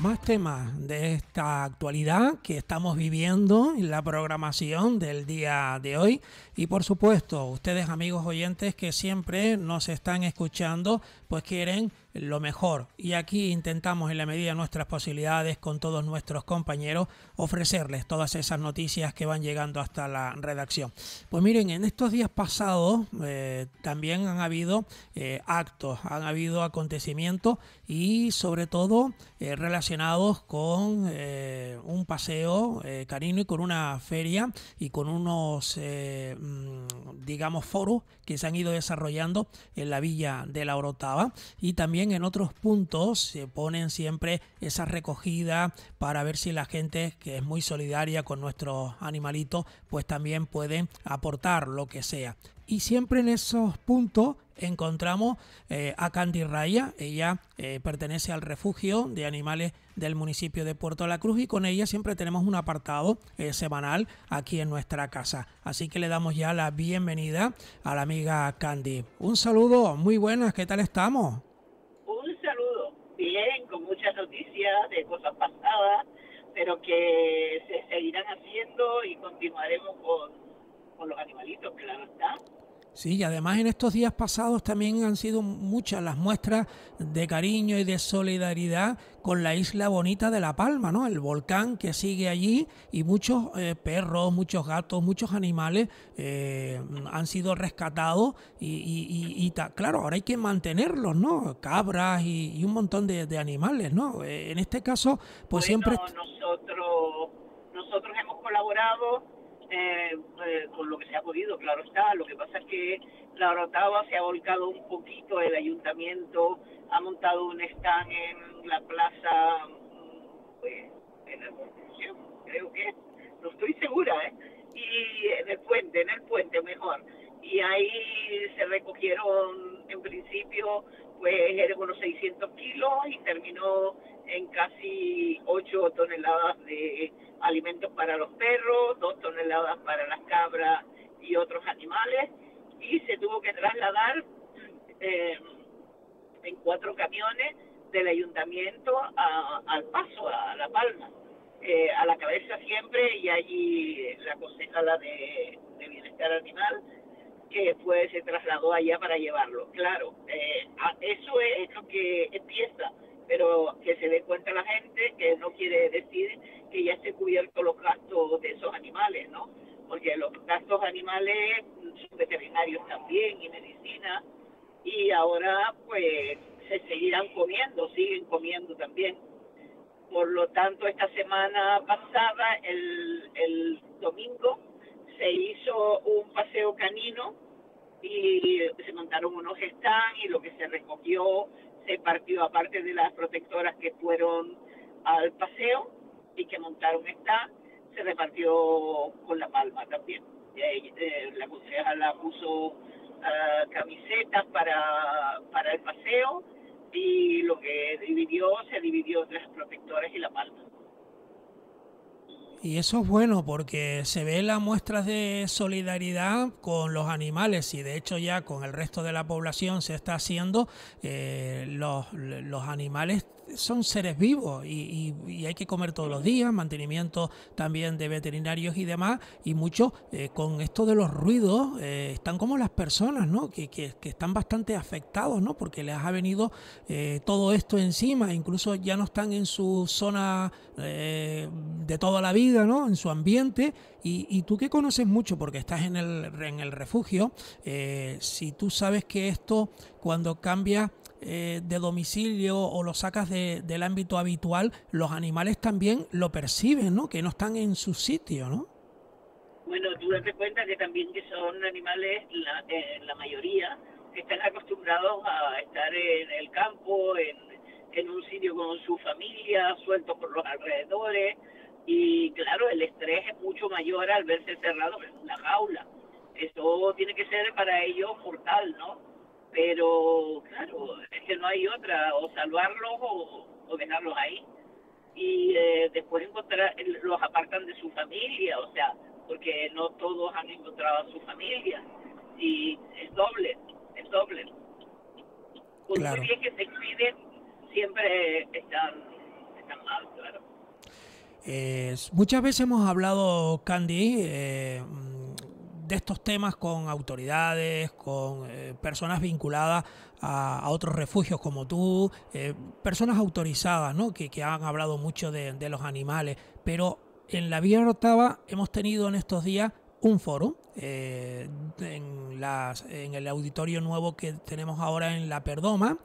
más temas de esta actualidad que estamos viviendo en la programación del día de hoy. Y por supuesto ustedes amigos oyentes que siempre nos están escuchando pues quieren lo mejor. Y aquí intentamos en la medida de nuestras posibilidades con todos nuestros compañeros ofrecerles todas esas noticias que van llegando hasta la redacción. Pues miren, en estos días pasados eh, también han habido eh, actos, han habido acontecimientos y sobre todo eh, relacionados con un paseo carino y con una feria y con unos, mm, digamos, foros que se han ido desarrollando en la villa de la Orotava y también en otros puntos se ponen siempre esa recogida para ver si la gente que es muy solidaria con nuestros animalitos pues también pueden aportar lo que sea. Y siempre en esos puntos encontramos eh, a Candy Raya. Ella eh, pertenece al refugio de animales del municipio de Puerto La Cruz y con ella siempre tenemos un apartado eh, semanal aquí en nuestra casa. Así que le damos ya la bienvenida a la amiga Candy. Un saludo, muy buenas, ¿qué tal estamos? Muchas noticias de cosas pasadas, pero que se seguirán haciendo y continuaremos con, con los animalitos, claro está. Sí, y además en estos días pasados también han sido muchas las muestras de cariño y de solidaridad con la isla bonita de La Palma, ¿no? El volcán que sigue allí y muchos eh, perros, muchos gatos, muchos animales eh, han sido rescatados y, claro, ahora hay que mantenerlos, ¿no? Cabras y, un montón de, animales, ¿no? Eh, en este caso, pues siempre... Nosotros, nosotros hemos colaborado eh, eh, con lo que se ha podido, claro está. Lo que pasa es que la Orotava se ha volcado un poquito, el ayuntamiento ha montado un stand en la plaza, pues, en el creo que, no estoy segura, ¿eh? Y en el puente, en el puente mejor. Y ahí se recogieron, en principio, pues eran unos 600 kilos y terminó en casi 8 toneladas de alimentos para los perros, 2 toneladas para las cabras y otros animales y se tuvo que trasladar eh, en cuatro camiones del ayuntamiento al paso, a La Palma. Eh, a la cabeza siempre y allí la concejala de, de bienestar animal que fue se trasladó allá para llevarlo. Claro, eh, eso es lo que empieza pero que se dé cuenta la gente que no quiere decir que ya esté cubierto los gastos de esos animales, ¿no? Porque los gastos animales son veterinarios también y medicina y ahora pues se seguirán comiendo, siguen comiendo también. Por lo tanto, esta semana pasada, el, el domingo, se hizo un paseo canino y se montaron unos stands y lo que se recogió se partió, aparte de las protectoras que fueron al paseo y que montaron esta, se repartió con la palma también. Eh, la concejala puso uh, camisetas para, para el paseo y lo que dividió, se dividió entre las protectoras y la palma. Y eso es bueno porque se ve las muestras de solidaridad con los animales y de hecho ya con el resto de la población se está haciendo. Eh, los, los animales son seres vivos y, hay que comer todos los días, mantenimiento también de veterinarios y demás, y muchos eh, con esto de los ruidos eh, están como las personas, ¿no? Que, que, están bastante afectados, ¿no? Porque les ha venido eh, todo esto encima, incluso ya no están en su zona de toda la vida, ¿no? En su ambiente, y, y, tú que conoces mucho porque estás en el, en el refugio, si tú sabes que esto cuando cambia eh, de domicilio o lo sacas de, del ámbito habitual, los animales también lo perciben, ¿no? Que no están en su sitio, ¿no? Bueno, tú date cuenta que también que son animales, la, eh, la mayoría, que están acostumbrados a estar en el campo, en, en un sitio con su familia, sueltos por los alrededores, y claro, el estrés es mucho mayor al verse cerrado en una jaula. Eso tiene que ser para ellos mortal, ¿no? Pero claro, es que no hay otra, o salvarlos o, dejarlos ahí. Y eh, después encontrar, los apartan de su familia, o sea, porque no todos han encontrado a su familia. Y es doble, es doble. Por muy bien que se cuiden, siempre están, están mal, claro. muchas veces hemos hablado, Candy, eh, de estos temas con autoridades, con eh, personas vinculadas a, otros refugios como tú, eh, personas autorizadas, ¿no? Que, han hablado mucho de, los animales, pero en la Vía Rotava hemos tenido en estos días un foro eh, en, las, en el auditorio nuevo que tenemos ahora en La Perdoma.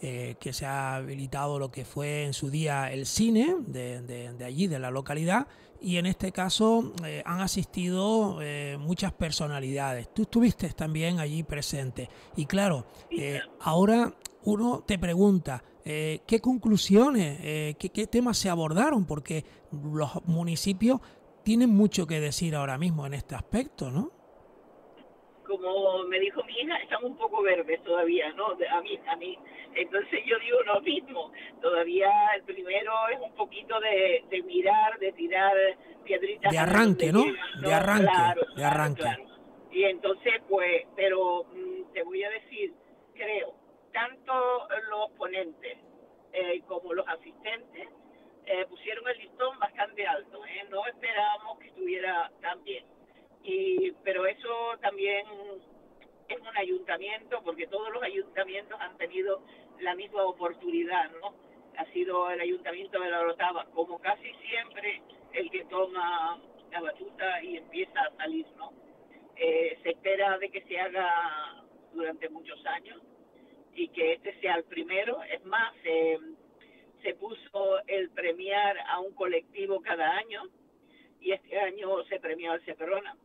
Que se ha habilitado lo que fue en su día el cine de, de allí, de la localidad, y en este caso eh, han asistido eh, muchas personalidades. Tú estuviste también allí presente. Y claro, eh, ahora uno te pregunta, ¿qué conclusiones, qué, temas se abordaron? Porque los municipios tienen mucho que decir ahora mismo en este aspecto, ¿no? Como me dijo mi hija, están un poco verdes todavía, ¿no? A mí, a mí entonces yo digo lo mismo, todavía el primero es un poquito de, mirar, de tirar piedritas. De arranque, ¿no? De arranque, de arranque. Y entonces, pues, pero mm, te voy a decir, creo, tanto los ponentes eh, como los asistentes eh, pusieron el listón bastante alto, ¿eh? no esperábamos que estuviera tan bien. Y, pero eso también es un ayuntamiento, porque todos los ayuntamientos han tenido la misma oportunidad, ¿no? Ha sido el ayuntamiento de la Rotava, como casi siempre, el que toma la batuta y empieza a salir, ¿no? Eh, se espera de que se haga durante muchos años y que este sea el primero. Es más, se puso el premiar a un colectivo cada año y este año se premió al Seprona.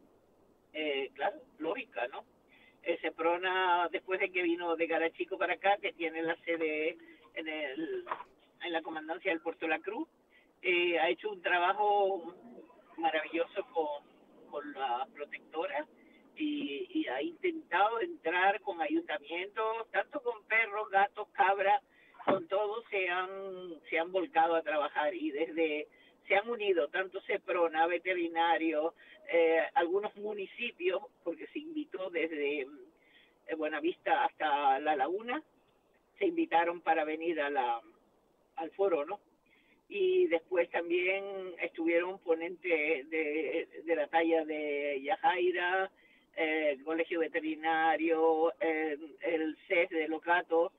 Eh, claro, lógica, ¿no? el Seprona, después de que vino de Garachico para acá, que tiene la sede en, el, en la comandancia del Puerto la Cruz, eh, ha hecho un trabajo maravilloso con, con la protectora y, y, ha intentado entrar con ayuntamientos, tanto con perros, gatos, cabras, con todos se han, se han volcado a trabajar y desde se han unido tanto Seprona, veterinario, eh, algunos municipios, porque se invitó desde eh, Buenavista hasta La Laguna, se invitaron para venir a la, al foro, ¿no? Y después también estuvieron ponentes de, de la talla de Yajaira, eh, el Colegio Veterinario, el CES de Locato,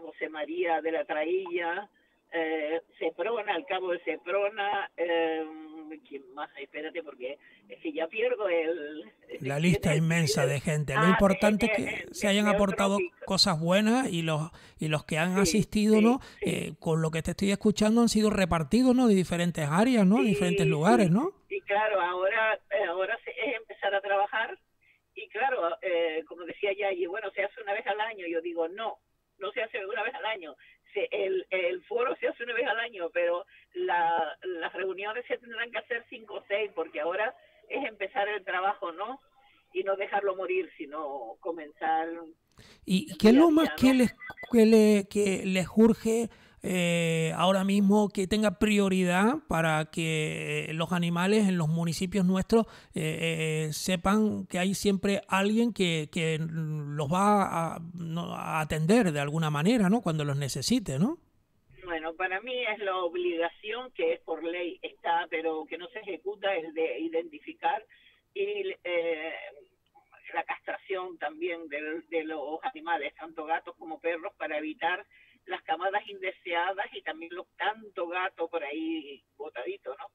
José María de la Trailla, eh, Seprona, al cabo de Seprona, eh, ¿quién más? Espérate, porque es que ya pierdo el... La lista inmensa de gente. Lo ah, importante es que se hayan aportado cosas buenas y los y los que han asistido, ¿no? Eh, con lo que te estoy escuchando han sido repartidos, ¿no? De diferentes áreas, ¿no? De diferentes lugares, ¿no? Y claro, ahora, eh, ahora es empezar a trabajar y claro, eh, como decía ya, y bueno, se hace una vez al año. Yo digo, no, no se hace una vez al año, el, el foro se hace una vez al año, pero la, las reuniones se tendrán que hacer cinco o seis, porque ahora es empezar el trabajo, ¿no? Y no dejarlo morir, sino comenzar. ¿Y qué es lo más que, les, que, le, que les urge eh, ahora mismo que tenga prioridad para que eh, los animales en los municipios nuestros eh, sepan que hay siempre alguien que, que los va a, atender de alguna manera, ¿no? Cuando los necesite, ¿no? Bueno, para mí es la obligación que es por ley está, pero que no se ejecuta, es de identificar y la castración también de, los animales, tanto gatos como perros, para evitar las camadas indeseadas y también los tanto gato por ahí botaditos, ¿no?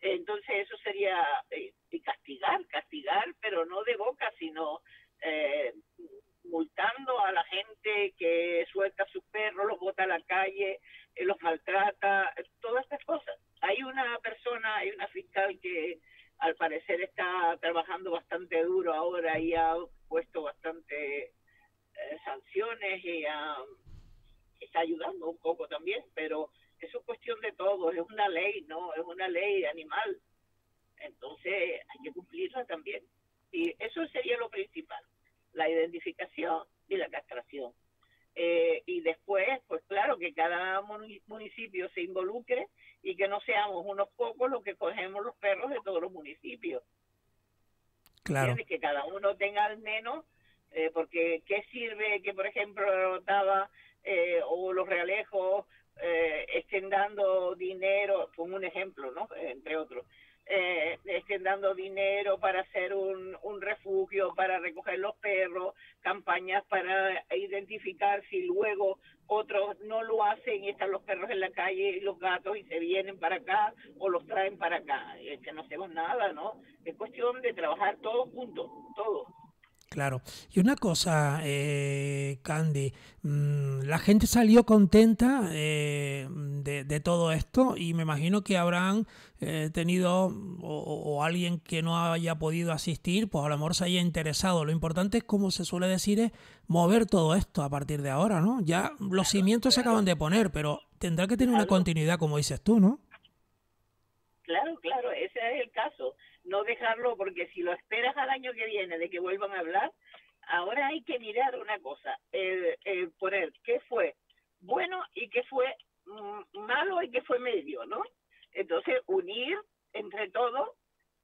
Entonces eso sería eh, castigar, castigar, pero no de boca, sino eh, multando a la gente que suelta sus perros, los bota a la calle, eh, los maltrata, todas estas cosas. Hay una persona, hay una fiscal que al parecer está trabajando bastante duro ahora y ha puesto bastante sanciones y ha está ayudando un poco también, pero eso es cuestión de todo, es una ley, ¿no? Es una ley animal. Entonces hay que cumplirla también. Y eso sería lo principal, la identificación y la castración. Eh, y después, pues claro, que cada municipio se involucre y que no seamos unos pocos los que cogemos los perros de todos los municipios. Claro. Que cada uno tenga al menos, eh, porque ¿qué sirve que, por ejemplo, estaba eh, o los realejos eh, estén dando dinero, como un ejemplo, ¿no? Entre otros, eh, estén dando dinero para hacer un, un refugio, para recoger los perros, campañas para identificar si luego otros no lo hacen y están los perros en la calle y los gatos y se vienen para acá o los traen para acá. Es que no hacemos nada, ¿no? Es cuestión de trabajar todos juntos, todos. Claro. Y una cosa, eh, Candy, mm, la gente salió contenta eh, de, todo esto y me imagino que habrán eh, tenido o, alguien que no haya podido asistir, pues a lo mejor se haya interesado. Lo importante es, como se suele decir, es mover todo esto a partir de ahora, ¿no? Ya los cimientos se acaban de poner, pero tendrá que tener una continuidad, como dices tú, ¿no? Claro, claro, ese es el caso no dejarlo porque si lo esperas al año que viene de que vuelvan a hablar, ahora hay que mirar una cosa, eh, eh, poner qué fue bueno y qué fue mm, malo y qué fue medio, ¿no? Entonces, unir entre todos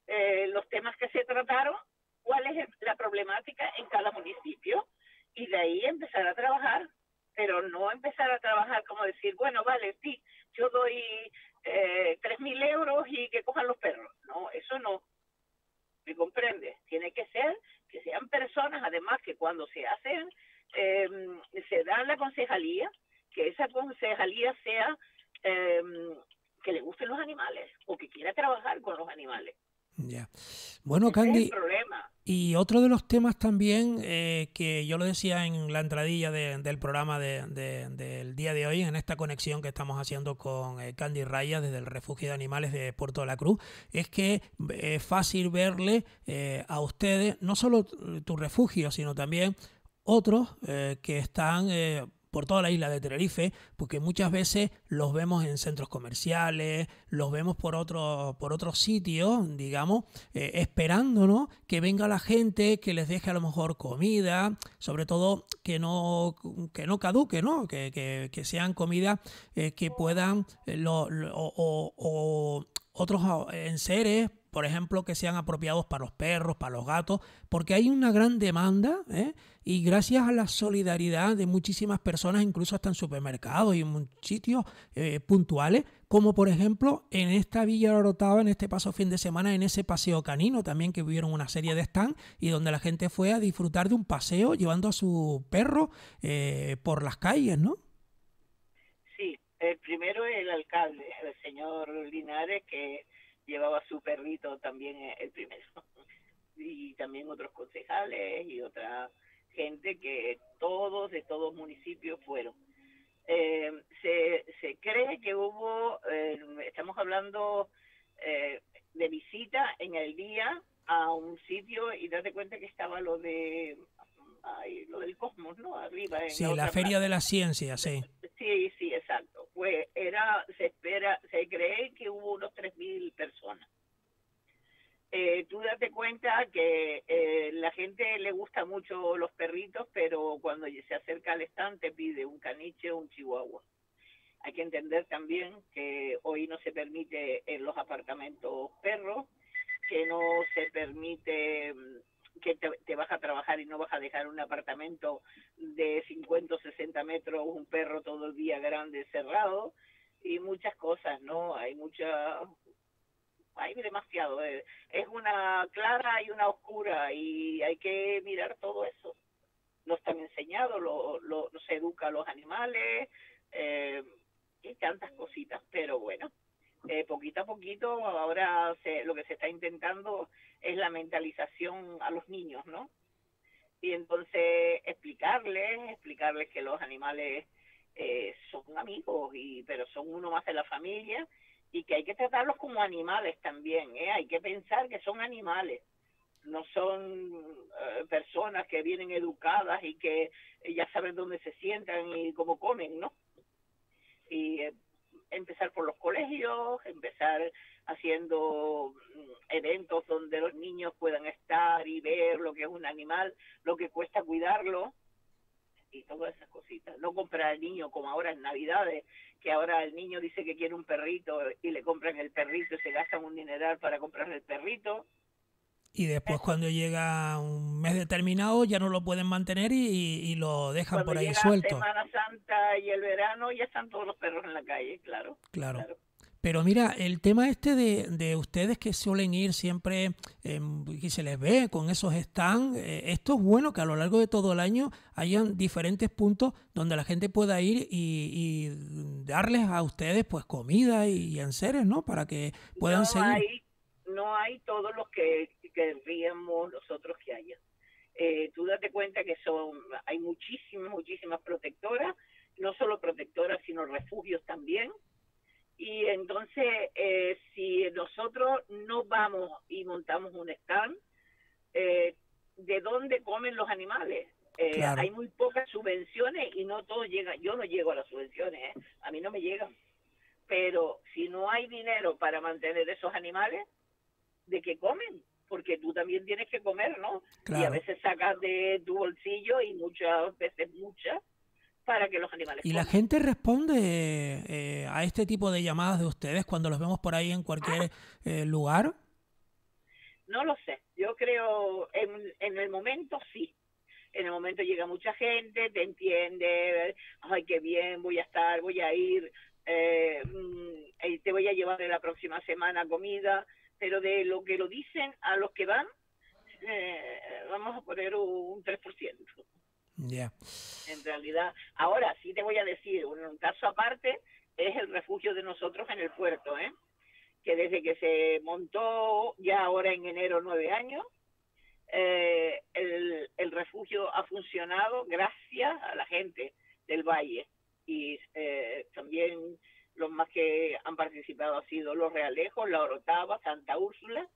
eh, los temas que se trataron, cuál es la problemática en cada municipio y de ahí empezar a trabajar, pero no empezar a trabajar como decir, bueno, vale, sí, yo doy eh, tres mil euros y que cojan los perros. No, eso no. ¿Me comprende? Tiene que ser que sean personas, además, que cuando se hacen, em, se da la concejalía, que esa concejalía sea em, que le gusten los animales o que quiera trabajar con los animales. Ya. Bueno, Candy. Y otro de los temas también eh, que yo lo decía en la entradilla del programa del día de hoy, en esta conexión que estamos haciendo con eh, Candy Raya desde el Refugio de Animales de Puerto de la Cruz, es que eh, es fácil verle a ustedes, no solo tu refugio, sino también otros que están por toda la isla de Tenerife, porque muchas veces los vemos en centros comerciales, los vemos por otros por otros sitios, digamos, eh, esperando que venga la gente, que les deje a lo mejor comida, sobre todo que no, que no caduque, ¿no? Que, que, sean comidas eh, que puedan, eh, o, o otros enseres por ejemplo, que sean apropiados para los perros, para los gatos, porque hay una gran demanda ¿eh? y gracias a la solidaridad de muchísimas personas, incluso hasta en supermercados y en sitios eh, puntuales, como por ejemplo en esta Villa Orotava, en este paso fin de semana, en ese paseo canino también que vivieron una serie de stands y donde la gente fue a disfrutar de un paseo llevando a su perro eh, por las calles, ¿no? Sí, el primero es el alcalde, el señor Linares, que llevaba su perrito también eh, el primero. y también otros concejales y otra gente que todos de todos municipios fueron. Eh, se, se cree que hubo, eh, estamos hablando de visita en el día a un sitio y date cuenta que estaba lo de lo del cosmos, ¿no? Arriba. En sí, la, Feria de la Ciencia, sí. Se espera, se cree que hubo unos 3.000 personas. Eh, tú date cuenta que eh, la gente le gusta mucho los perritos, pero cuando se acerca al estante pide un caniche o un chihuahua. Hay que entender también que hoy no se permite en los apartamentos perros, que no se permite mm, que te, vas a trabajar y no vas a dejar un apartamento de 50 o 60 metros, un perro todo el día grande cerrado y muchas cosas, ¿no? Hay mucha, hay demasiado. Eh, es una clara y una oscura y hay que mirar todo eso. No están enseñados, lo, lo, se educa a los animales eh, y tantas cositas, pero bueno eh, poquito a poquito ahora se, lo que se está intentando es la mentalización a los niños, ¿no? Y entonces explicarles, explicarles que los animales eh, son amigos, y pero son uno más de la familia y que hay que tratarlos como animales también, ¿eh? Hay que pensar que son animales, no son eh, personas que vienen educadas y que ya saben dónde se sientan y cómo comen, ¿no? Y eh, empezar por los colegios, empezar haciendo mm, eventos donde los niños puedan estar y ver lo que es un animal, lo que cuesta cuidarlo y todas esas cositas. No comprar al niño como ahora en Navidades, que ahora el niño dice que quiere un perrito y le compran el perrito y se gastan un dineral para comprar el perrito. Y después cuando llega un mes determinado ya no lo pueden mantener y, lo dejan por ahí suelto. La Semana Santa y el verano ya están todos los perros en la calle, claro. Claro. Pero mira, el tema este de, de ustedes que suelen ir siempre y se les ve con esos stands, eh, esto es bueno que a lo largo de todo el año hayan diferentes puntos donde la gente pueda ir y, darles a ustedes pues comida y, enseres, ¿no? Para que puedan no seguir. Hay, no hay todos los que querríamos nosotros que haya. Eh, tú date cuenta que son hay muchísimas, muchísimas protectoras, no solo protectoras, sino refugios también y entonces, eh, si nosotros no vamos y montamos un stand, eh, ¿de dónde comen los animales? Eh, hay muy pocas subvenciones y no todo llega. Yo no llego a las subvenciones, a mí no me llegan. Pero si no hay dinero para mantener esos animales, ¿de qué comen? Porque tú también tienes que comer, ¿no? Y a veces sacas de tu bolsillo y muchas veces muchas para que los animales. ¿Y la gente responde eh, a este tipo de llamadas de ustedes cuando los vemos por ahí en cualquier eh, lugar? No lo sé. Yo creo, en, en el momento sí. En el momento llega mucha gente, te entiende, ay, qué bien, voy a estar, voy a ir, eh, mm, te voy a llevar de la próxima semana comida, pero de lo que lo dicen a los que van, vamos a poner un 3%. En realidad, ahora sí te voy a decir, un, caso aparte es el refugio de nosotros en el puerto, ¿eh? que desde que se montó, ya ahora en enero nueve años, eh, el, el, refugio ha funcionado gracias a la gente del valle y eh, también los más que han participado han sido los Realejos, la Orotava, Santa Úrsula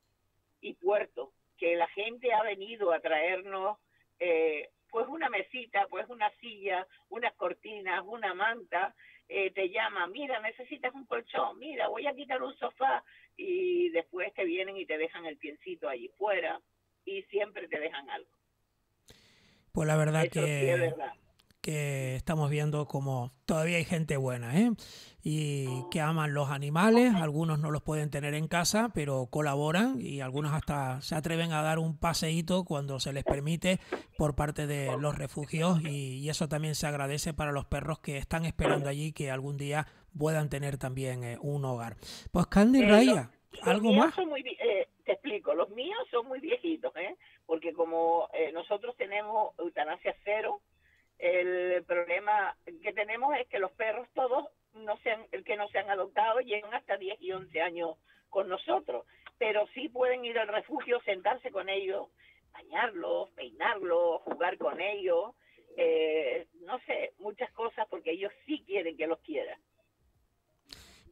y Puerto, que la gente ha venido a traernos eh, pues una mesita, pues una silla, unas cortinas, una manta, eh, te llama, mira, necesitas un colchón, mira, voy a quitar un sofá y después te vienen y te dejan el piecito allí fuera y siempre te dejan algo. Pues la verdad que que estamos viendo como todavía hay gente buena, ¿eh? Y que aman los animales, algunos no los pueden tener en casa, pero colaboran y algunos hasta se atreven a dar un paseíto cuando se les permite por parte de los refugios y, eso también se agradece para los perros que están esperando allí que algún día puedan tener también eh, un hogar. Pues Candy eh, Raya, ¿algo más? Eh, te explico, los míos son muy viejitos, ¿eh? Porque como nosotros tenemos eutanasia cero, el problema que tenemos es que los perros todos no sean, el que no se han adoptado llegan hasta 10 y 11 años con nosotros, pero sí pueden ir al refugio, sentarse con ellos, bañarlos, peinarlos, jugar con ellos, eh, no sé, muchas cosas porque ellos sí quieren que los quieran.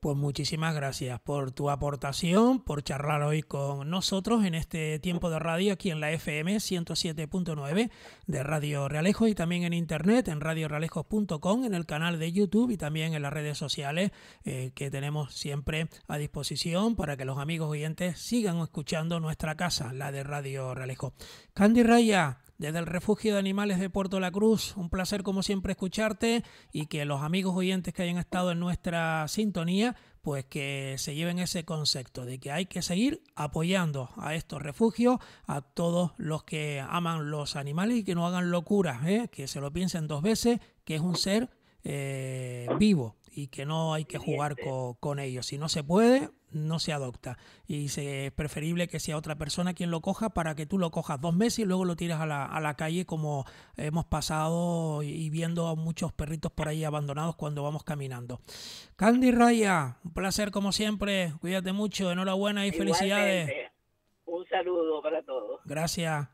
Pues muchísimas gracias por tu aportación, por charlar hoy con nosotros en este tiempo de radio aquí en la FM 107.9 de Radio Realejo y también en internet en radiorealejos.com, en el canal de YouTube y también en las redes sociales eh, que tenemos siempre a disposición para que los amigos oyentes sigan escuchando nuestra casa, la de Radio Realejo. Candy Raya, desde el Refugio de Animales de Puerto La Cruz. Un placer como siempre escucharte y que los amigos oyentes que hayan estado en nuestra sintonía, pues que se lleven ese concepto de que hay que seguir apoyando a estos refugios, a todos los que aman los animales y que no hagan locuras, ¿eh? que se lo piensen dos veces, que es un ser eh, vivo y que no hay que jugar con ellos. Si no se puede, no se adopta. Y es preferible que sea otra persona quien lo coja para que tú lo cojas dos meses y luego lo tiras a la, a la calle como hemos pasado y viendo a muchos perritos por ahí abandonados cuando vamos caminando. Candy Raya, un placer como siempre. Cuídate mucho, enhorabuena y felicidades. Un saludo para todos. Gracias.